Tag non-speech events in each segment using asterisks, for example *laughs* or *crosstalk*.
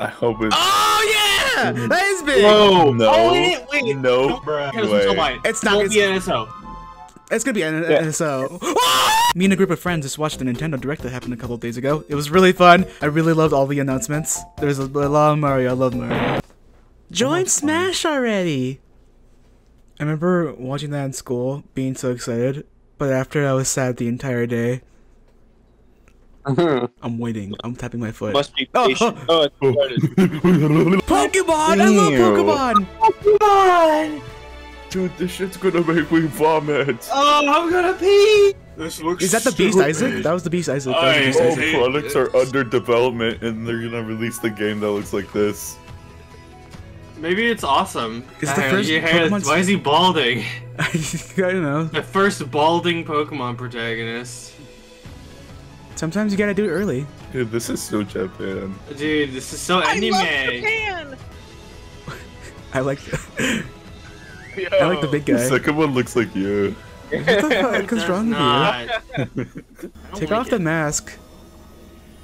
I hope it's. Oh yeah, mm-hmm. that is big. Whoa, no. Oh, wait, wait. No. Here's way. It's not- gonna be it's- NSO. It's gonna be an Yeah. NSO. Me and a group of friends just watched the Nintendo Direct that happened a couple of days ago. It was really fun. I really loved all the announcements. There's a, a lot of Mario. I love Mario. Join Smash already. I remember watching that in school, being so excited, but after I was sad the entire day. *laughs* I'm waiting. I'm tapping my foot. Must be *laughs* Oh, patient. *laughs* Oh, it started. Pokemon! I love Pokemon! Pokemon! Dude, this shit's gonna make me vomit. Oh, I'm gonna pee! This looks Is that the Beast Isaac? That was the Beast Isaac. That was the Aye. Beast All Isaac. products are under development, and they're gonna release the game that looks like this. Maybe it's awesome. Is the first your Why is he balding? I don't know. The first balding Pokemon protagonist. Sometimes you gotta do it early. Dude, this is so Japan. Dude, this is so anime. I love Japan. *laughs* I like. *laughs* I like the big guy. The guy. second one looks like you. What the fuck *laughs* is wrong with you? Take like off the mask.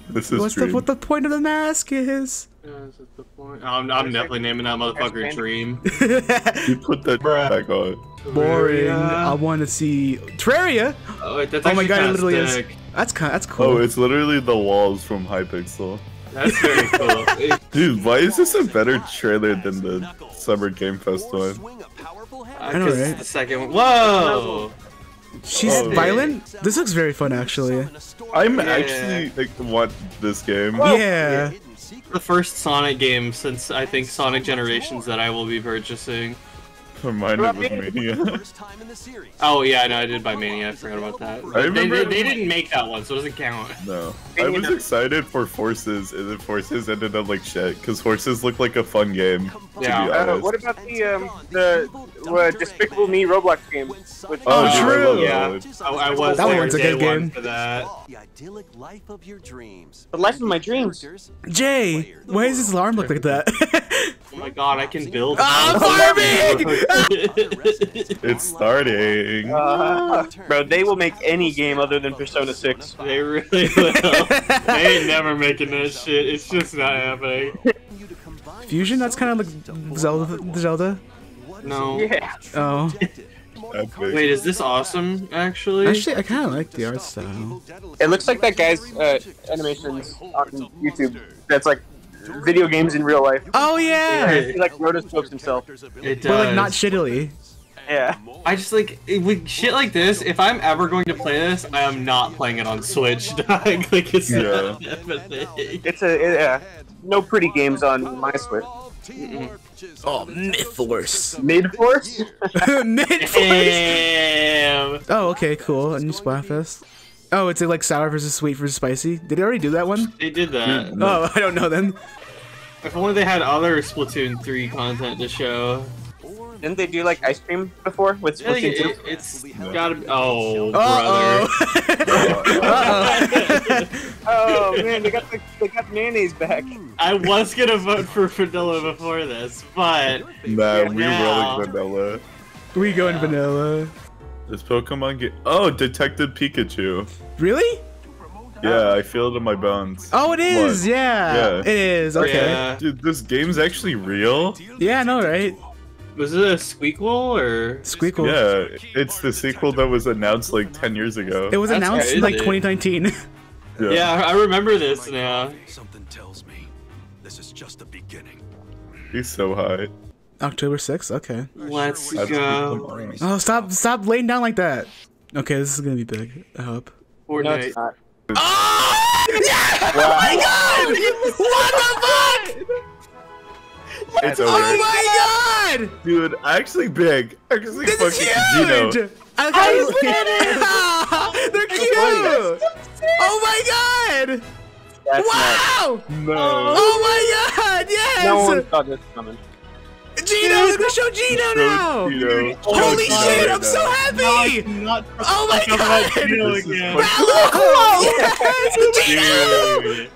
This is What's the what the point of the mask is? Uh, yeah, is the point? I'm, I'm definitely naming that motherfucker Dream. You put that Bruh. back on. Boring. Terraria. I want to see Terraria. Oh, wait, that's Oh my god, it kinda literally is. Sick. That's kind. That's cool. Oh, it's literally the walls from Hypixel. That's very cool. *laughs* Dude, why is this a better trailer than the Summer Game Fest one? uh, know, 'cause right? The second one. Whoa! She's Oh. violent. This looks very fun, actually. I'm Yeah. actually like want this game. Yeah. The first Sonic game since I think Sonic Generations that I will be purchasing. Reminded with Mania. Oh yeah, I know I did buy Mania. I forgot about that. But they, remember- they, they didn't make that one, so it doesn't count. *laughs* No, *laughs* I was excited for Forces, and then Forces ended up like shit because Forces looked like a fun game. To Yeah. be Uh, honest. what about the um the uh, Despicable Me Roblox game? With, Oh, Oh, dude, I true. love that Yeah. one. I, I was That there one's a day good one game. for that. The idyllic life of your dreams. The life of my dreams. Jay, why does his alarm look like that? Oh my god, I can build. *laughs* Ah, farming! *laughs* It's starting. Uh, bro, they will make any game other than Persona 6. they really will. *laughs* they ain't never making that shit. It's just not happening. Fusion? That's kind of like Zelda. Zelda. No. Yeah. Oh, Epic. Wait, is this awesome? Actually. actually, I kind of like the art style. It looks like that guy's uh, animations on YouTube. That's like video games in real life. Oh Yeah, yeah, he like rotoscopes himself. It does. but like not shittily. Yeah. I just like with shit like this. If I'm ever going to play this, I am not playing it on Switch. *laughs* like it's Yeah. not. It's a yeah. No pretty games on my Switch. Oh, Mythforce. Mid Force? *laughs* Mythforce. Damn. Oh, okay, cool. A new Splatfest. Oh, it's like sour versus sweet versus spicy. Did they already do that one? They did that. Oh, *laughs* I don't know then. If only they had other Splatoon 3 content to show. Didn't they do like ice cream before with I think Splatoon it, 2? it's gotta be. Oh, Uh brother. *laughs* oh. Oh man, they got the they got mayonnaise back. I was gonna vote for vanilla before this, but Nah, we Yeah. rolling vanilla. we going vanilla. This Pokemon get Oh, Detective Pikachu. Really? Yeah, I feel it in my bones. Oh, it is. What? Yeah. Yeah. It is. Okay. yeah. Dude, this game's actually real. Yeah, I know, right? Was it a squeakle or? Squeakle. Yeah, it's the sequel that was announced like 10 years ago. It was That's announced in like 2019. *laughs* Yeah, I remember this now. Something tells me this is just the beginning. He's so high. October 6th. Okay. Let's go. Oh, stop! Stop laying down like that. Okay, this is gonna be big. I hope. Fortnite. it's not. Oh! Yeah! Oh my god! What the fuck? It's over. Oh my god! Dude, actually big. Actually This is fucking huge! Geno. I *laughs* They're cute! Oh my god! That's Wow! No. Oh my god! Yes! No one saw this coming. Geno! They're gonna show Geno now! Geno. Holy Oh, shit! no. I'm so happy! Not Oh my god! Geno again. fucking- Bravo! Yes! Geno!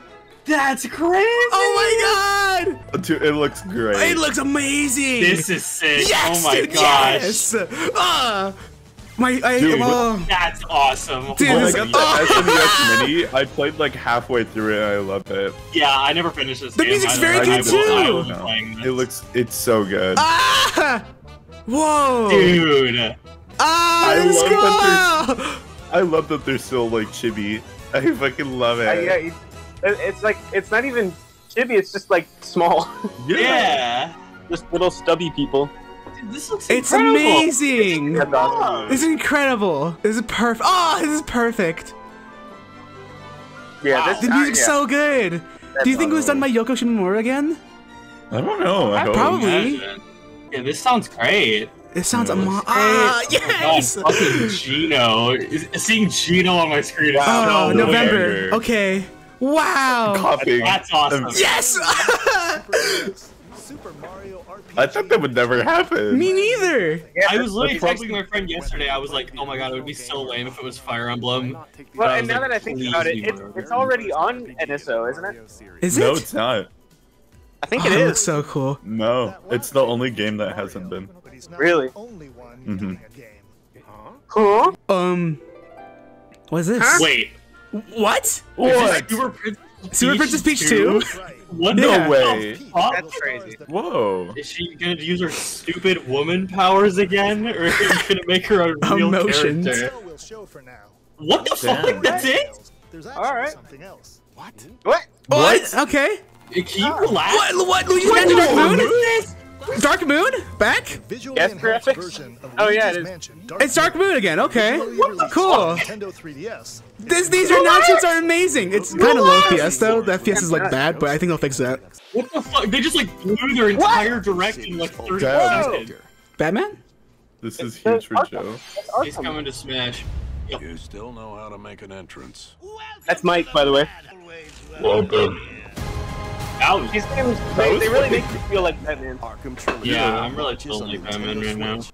That's crazy. Oh my god! Dude, it looks great. It looks amazing! This is sick. Yes, oh my dude, gosh. Yes! Ah! My, I, Dude, oh, That's awesome. Dude, When I this- got the! *laughs* SNES Mini, I played like halfway through it. and I loved it. Yeah, I never finished this The game. music's I- very I- good I will- I will too. be playing this. It looks, it's so good. ah, whoa, Dude. ah, I let's love go. I love that they're still like chibi. *laughs* I fucking love it. Uh, yeah, it- it's like it's not even chibi. It's just like small, *laughs* Yeah. just little stubby people. Dude, this looks It's incredible. amazing. That's awesome. This is incredible. This is perfect. Oh, this is perfect. Yeah, this The uh, music's yeah. so good. Do you think it was done by Yoko Shimomura again? I don't know. I hope. Probably. Imagine. Yeah, this sounds great. It sounds Yeah, amo- that's Ah, Oh my God, yes. fucking Geno. Seeing Geno on my screen is Oh, so November. weird. Okay. Wow. Copying. That's awesome. Yes. *laughs* I thought that would never happen. Me neither. Yeah, I was literally That's texting my friend yesterday. I was like, "Oh my god, it would be so lame if it was Fire Emblem." Well, and now like, that I think about it, be it's, it's already on NSO, isn't it? Is it? no, it? it's not. I think Oh, it it is. looks so cool. No, it's the only game that hasn't been. Really? Mm-hmm. Huh? Um. What is this? Wait, What? is What? this Super Princess Super Princess Peach 2? *laughs* What No the way. fuck? That's crazy. Whoa. Is she gonna use her stupid woman powers again, or is she gonna make her a *laughs* real Emotions. character? will show for now. What the Damn. fuck? That's it? There's All something else. What? What? What? Okay. Can you relax? What? What? Luigi's Mansion Dark Moon? Dark Moon? Back? Visually Yes, enhanced graphics? version of Oh, yeah, Luigi's it is. Mansion, Dark It's Dark Moon again. Okay. Cool. Nintendo 3DS. This, these announcements are amazing. It's kind of low FPS though. The FPS is like bad, but I think they'll fix that. What the fuck? They just like blew their entire direction in like 30 Damn. seconds. Batman? This is huge for Joe. He's coming to Smash. You still know how to make an entrance. That's Mike, by the way. That was, These games, they, they really make you feel like Batman. Arkham Trilogy. yeah, I'm really launches like Batman Nintendo right now. Switch.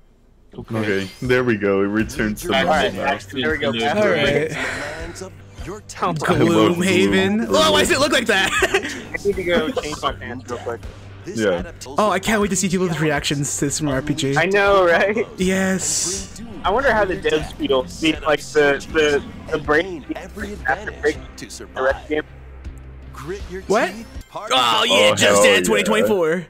Okay, *laughs* there we go. It returns to Back normal Alright, now. back to there we go. All right. The lands of your Oh, Gloomhaven. Oh, why does it look like that? *laughs* I need to go change my pants real quick. Yeah. oh, I can't wait to see people's reactions to this from RPG. I know, right? Yes. I wonder how the devs feel. Being like the the the break gain every after break to survive. rest game. Grit your What? Teeth. party Oh on. yeah, Oh, Just hell Dance yeah. 2024.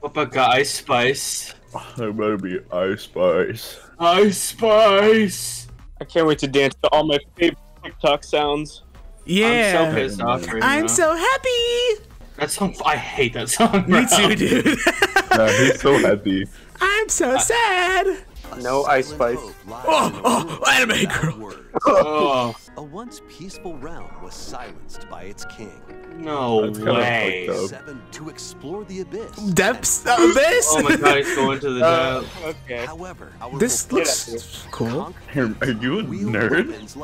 What about Ice Spice? There better be Ice Spice. Ice Spice! I can't wait to dance to all my favorite TikTok sounds. Yeah. I'm so pissed off right I'm now. so happy. That song, I hate that song. Me too, dude. *laughs* *laughs* Nah, he's so happy. I'm so sad. No Ice Spice. Oh, oh, anime girl. Oh, A once peaceful realm was silenced by its king. no That's kinda way. Seven to explore the abyss. Depths of this. Oh my god, he's going to the *laughs* Uh, okay. However, This looks cool. Are are you a nerd? weapons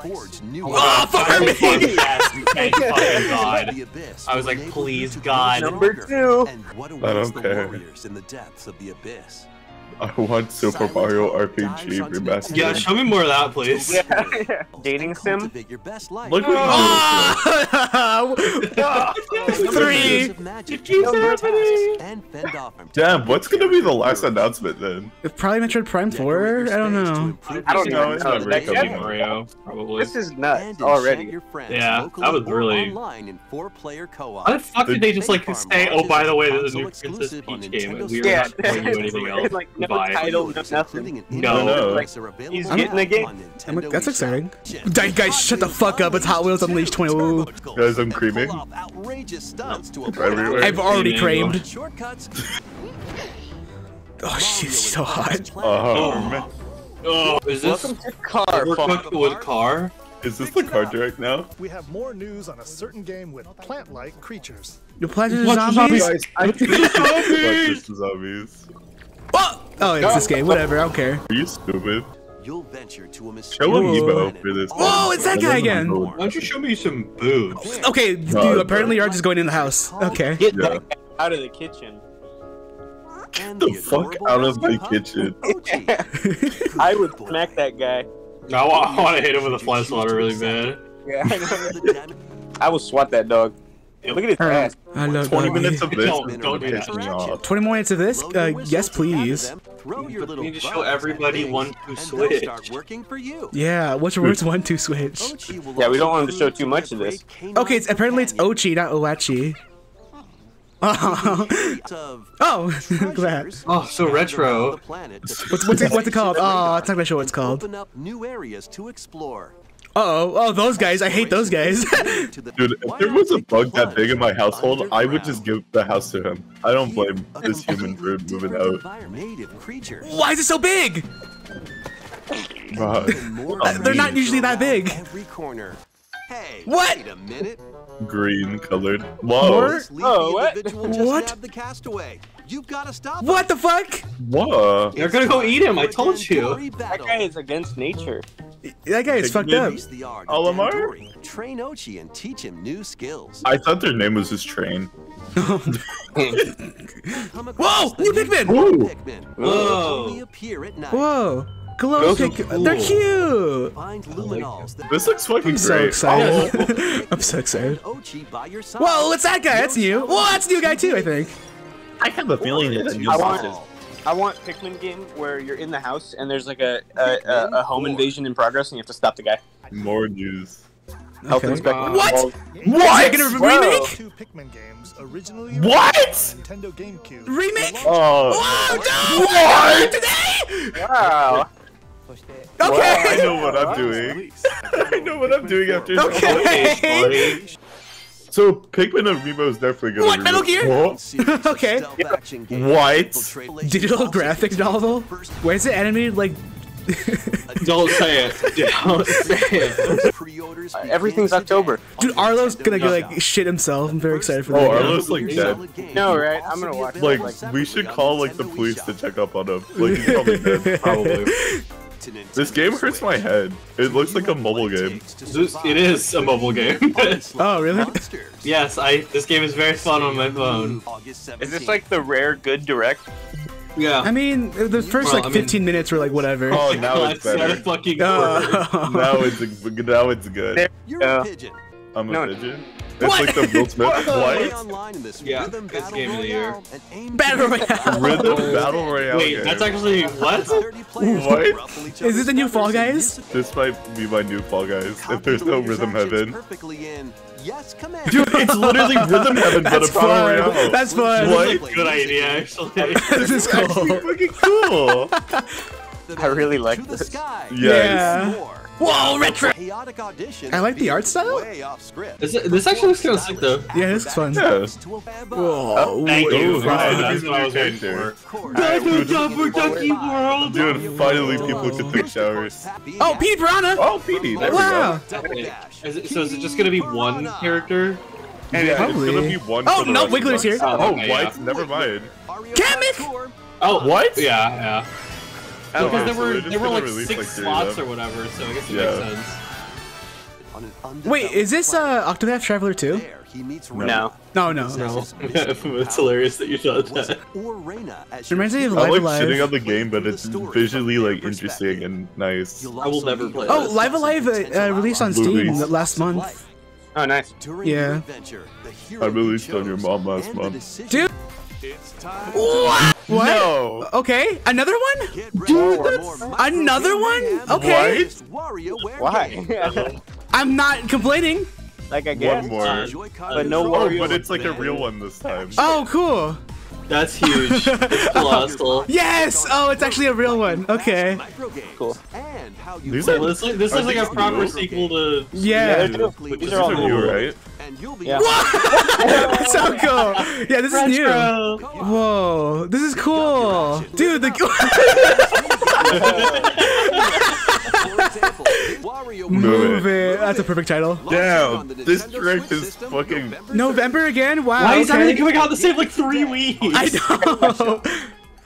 new Oh, for I me. was like, yes, *laughs* thank fucking God. The abyss I was like, will enable you please, to God. Number two. And what I don't the care. warriors in the depths of the abyss? I want Super Silent Mario RPG dives onto the remastered. Yeah, show me more of that, please. Yeah. *laughs* Dating sim. Cultivate your best life. Look what ah! you Oh! *laughs* Three. And fend off Damn, what's gonna be the last announcement then? Probably Metroid Prime 4? I don't know. I don't know, know. it's not that- coming. Mario, probably. This is nuts already. enchant your friends Yeah, that was really- online in four-player co-op. Why the fuck did they just like say, oh, by the way, there's a new Princess Peach game, and we are not telling you anything else. *laughs* like no Bye. title, no Pre-orders, nothing. including an No. in-game No. release, are available He's now getting the game. I'm- Nintendo that's exciting. eShop. Guys, guys, shut the fuck up. It's Hot Wheels Unleashed 20. Guys, I'm creaming. Pull off outrageous stunts to Everywhere. I've already creamed. Shortcuts. Oh, she's so hot. Uh-huh. Oh, oh, man. Oh, is this Welcome to Car. Overcooked with car? Is this the car direct now? We have more news on a certain game with plant-like creatures. You Plants vs. Plants vs. Zombies? Zombies. *laughs* Zombies! Zombies. Oh! It's this game. Whatever, I don't care. Are you stupid? You'll venture to a Show mysterious an Whoa. emo planet for this. Whoa, it's that guy again. Why don't you show me some boobs? Okay, dude, apparently you're just going in the house. Okay. Get Yeah. that guy out of the kitchen. and the fuck out of the kitchen. Pochi. *laughs* I would smack that guy. I want, I want to hit him with a flash water really bad. Yeah, I know. *laughs* I will swat that dog. Look at his ass. I love 20 doggy. minutes of this Don't- don't do that. piss me off. 20 more minutes of this? Uh, yes, please. them, Throw your little need to show everybody one two switch. they'll working for you. Yeah, what's your words? One, two, switch. Yeah, we don't also want to show too much of this. Okay, it's apparently it's companion Ochi, not Oachi. *laughs* Oh, oh, *laughs* glad. treasures Oh, so retro. around the planet to What's what's it, what's it *laughs* called? Radar Oh, it's not gonna show what it's called. Open up new areas to explore. Oh, oh, those guys. I hate those guys. *laughs* Dude, if there was a bug that big in my household, I would just give the house to him. I don't blame this human for moving out. environment. Native creatures. Why is it so big? Bruh. Even more Uh, they're not usually that big. Hey, What? wait a minute. Green colored. Whoa. More? Oh, what? individual just What? the castaway. You've got to stop. What the fuck? What? They're gonna go eat him, I told you. That guy is against nature. That guy is fucked up. Increase the art of Olimar? Dandori. Train Oatchi and teach him new skills. I thought their name was just Train. *laughs* *laughs* Whoa, new new Pikmin! Whoa. Pikmin. Whoa. Only appear at night. Whoa, glow Those are pick. cool. They're cute. Find luminals that This looks fucking I'm so great. excited. Oh, *laughs* I'm so excited. and Oatchi by your side. Whoa, what's that guy? That's new. Whoa, that's new guy too. I think. I have a feeling it's new I want- boss. I want Pikmin game where you're in the house and there's like a a, a, a home invasion in progress and you have to stop the guy. More news. Health Okay. inspector. What? involved. What? Is it gonna Whoa. remake? Two Pikmin games originally What? Nintendo GameCube. Remake? Oh. Whoa, no! What? Today? Wow. Okay. I know what I'm doing. *laughs* I know what I'm doing after Okay. *laughs* So Pikmin and Remo is definitely gonna be. What, be Metal Gear? Whoa. Okay. What? Digital graphic novel? Why is it animated like? *laughs* Don't say it. Don't say it. Uh, everything's October. Dude, Arlo's gonna go like shit himself. I'm very excited for that. Oh. Arlo's like dead. No, right? I'm gonna watch it. Like we should call like the police to check up on him. Like he's probably dead. *laughs* Probably. This game hurts my head. It looks like a mobile game. This- it is a mobile game. Oh, really? *laughs* yes, I. This game is very fun on my phone. Is this like the rare good direct? Yeah. I mean, the first Well, like I mean- 15 minutes were like whatever. Oh, now *laughs* Let's it's start better. fucking *laughs* Uh, Now it's now it's good. You're Yeah. a pigeon. I'm a No. pigeon. It's What? like the Will Smith. *laughs* Play What? online in this Yeah, rhythm best battle game of the year. royale and aim to Battle Royale. Rhythm battle royale. Wait, game. that's actually what? 30 players What? will ruffle each Is this the new Fall Guys? This might be my new Fall Guys. If there's no Rhythm Heaven. Yes, command. Dude, it's literally Rhythm Heaven, but a battle royale. That's fun. What? Good idea, actually. *laughs* this is Actually cool. fucking cool. *laughs* I really like this. sky. Yeah. More. Whoa, retro. Chaotic audition. I like the art style. Way off. This, this actually looks kind of sick, though. Yeah, this is fun. Yeah. Whoa. Oh, Thank you. Ooh, that's what I was waiting Character. for. Dude, Ducky World. Dude, finally people can take showers. Oh, Petey Piranha. Oh, Petey, there Wow. we Is it, so is it just gonna be one character? go. Yeah, Probably. it's gonna be one. Oh, for the no, Wiggler's us. here. Oh, oh Okay, what? yeah. Never mind. Kamek! Oh, What? Yeah, yeah. Oh, Because there were they're there were like six like, slots or whatever, so I guess it Yeah. makes sense. Wait, is this uh Octopath Traveler 2? No. No, no. No, *laughs* it's hilarious that you thought that. Reminds me of I like sitting Alive. on the game, but it's visually like interesting and nice. I will never play Oh, this. Live A Live uh, uh, released on Steam Movies. last month. Oh, nice. Yeah. I released on your mom last month. Dude. What? What? No. Okay, another one? Dude, that's Another one? Okay. Why? *laughs* I'm not complaining. like I guess. One more. But no Oh, but it's like a real one this time. Oh, cool. That's huge. *laughs* Colossal. Yes. Oh, it's actually a real one. Okay. Cool. These Well, are this, this Are looks like a proper new? sequel to. Yeah. they're new. These These are all are new. new, right? Yeah. That's *laughs* so cool. Yeah, this is new. Retro. Whoa, this is cool, dude. The *laughs* *laughs* move it. That's a perfect title. Damn, this direct is fucking. November again. Wow. Why is okay. everything coming out the same like three weeks? I know. *laughs*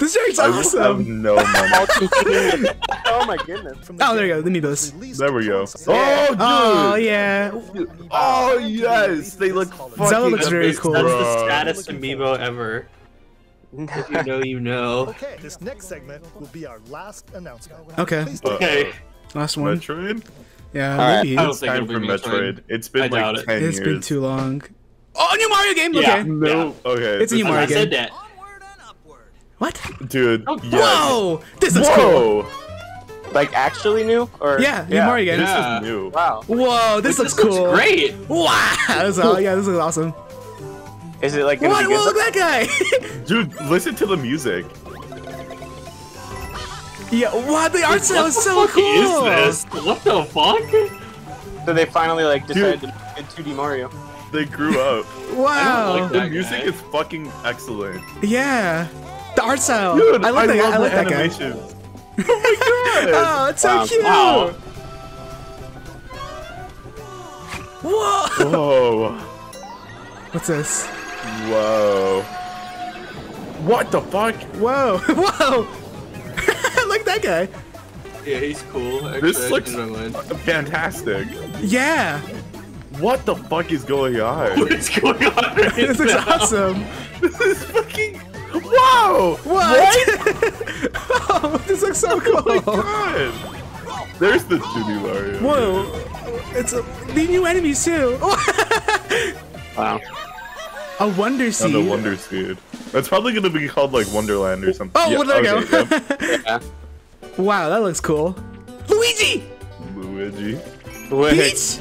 This direct's I have awesome. no money. *laughs* oh my goodness. The Oh, there you go. game The Amiibos. released There we go. Oh, dude. Oh yeah. Oh yes, they look fucking. Zelda looks That's- very cool. That's the Bruh. saddest amiibo ever. If you know, you know. Okay, this next segment will be our last announcement. Okay. Please take Okay. Last one. Metroid. Yeah, Alright. maybe. I don't It's think time it'll for be Metroid. Metroid. It's been I doubt like it. ten It's years. been too long. Oh, new Mario game. Yeah. Okay. No. Okay. It's a new this- I Mario said game. that. What? Dude, Oh, yes. Whoa! This looks cool. Whoa! Like actually new or Yeah, new Mario game. This is new. Wow. Whoa, this looks cool. great. Wow! This, oh, yeah, this looks awesome. Is it like gonna What? Whoa, look at that guy! Dude, listen to the music. Yeah, what? The art style What is the so fuck cool. is this? What the fuck? So they finally like decided Dude. to make 2D Mario. They grew up. *laughs* Wow. like the music guy. is fucking excellent. Yeah. The art style. Dude, I like that. love I like the that guy. animations. Oh my *laughs* god! Oh, it's so cute. Wow. Whoa. *laughs* Whoa. What's this? Whoa. What the fuck? Whoa. Whoa. Like that guy. Yeah, he's cool. Actually, This looks changed my mind. fantastic. Yeah. What the fuck is going on? *laughs* What's going on right *laughs* This looks now? awesome. this is fucking. Whoa! What? *laughs* oh, this looks so Oh my cool. god! There's the 2D Mario. Whoa. It's a, the new enemies too. Wow. A wonder And seed. the Wonder Seed. That's probably gonna be called like Wonderland or something. Oh, well, there we okay, go. *laughs* Yeah. wow, that looks cool. Luigi! Luigi. Wait. Peach!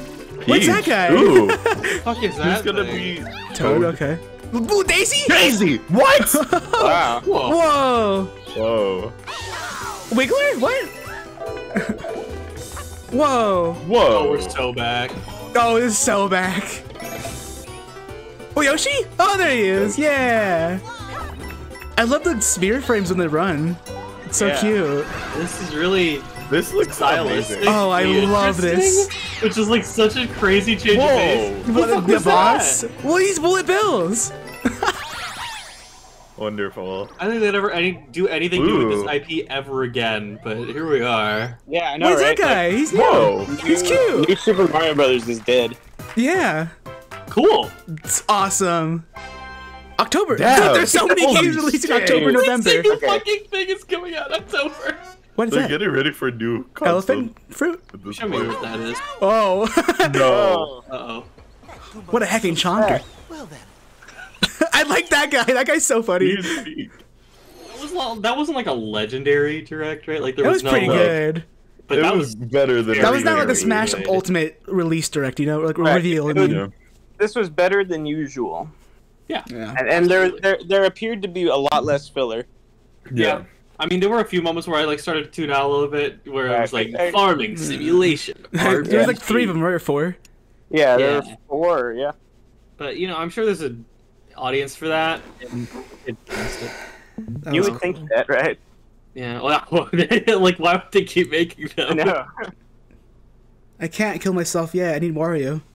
What's that guy? Ooh, *laughs* fuck is who's that gonna thing? be Toad, okay. Blue Daisy? Daisy? What? *laughs* Wow. Whoa. Whoa! Whoa. Wiggler? What? Whoa! Whoa. Oh, we're so back. Oh, it's so back. Oh, Yoshi? Oh, there he is. Yeah. I love the spear frames when they run. It's so Yeah. cute. This is really This looks stylistic. amazing. Oh, I love this. Which is like such a crazy change Whoa. of pace. What the the, was boss? that? Well, he's bullet bills. *laughs* Wonderful. I don't think they'd ever any, do anything new with this IP ever again, but here we are. Yeah, I know, Where's right? that guy? he's new. Whoa. He's cute. New Super Mario Brothers is dead. Yeah. Cool. It's awesome. October. Damn. Dude, *laughs* there's so many Holy games releasing shit. October, November. Every single Okay. fucking thing is coming out October. What is They're that? getting ready for a new console Elephant fruit? Show me what that is. Oh. *laughs* No. Uh oh. what a hecking chonker. Well then, *laughs* I like that guy. That guy's so funny. He's. That, was, that wasn't like a legendary direct, right? Like there That was no, pretty like- good. But it that was was better than That was not like a Smash Right. Ultimate release direct, you know, like Right. reveal. I It was- mean. Yeah. This was better than usual, yeah. Yeah. and, and there, there there appeared to be a lot less filler. Yeah. I mean, there were a few moments where I like started to tune out a little bit, where I was like Right. Hey. farming mm. simulation. *laughs* there was like three of them, right? Or four. Yeah, there Yeah. were four. Yeah. But you know, I'm sure there's an audience for that. It, That You was would think that, right? yeah. Well, *laughs* like, why would they keep making them? know. I can't kill myself yet. I need Wario.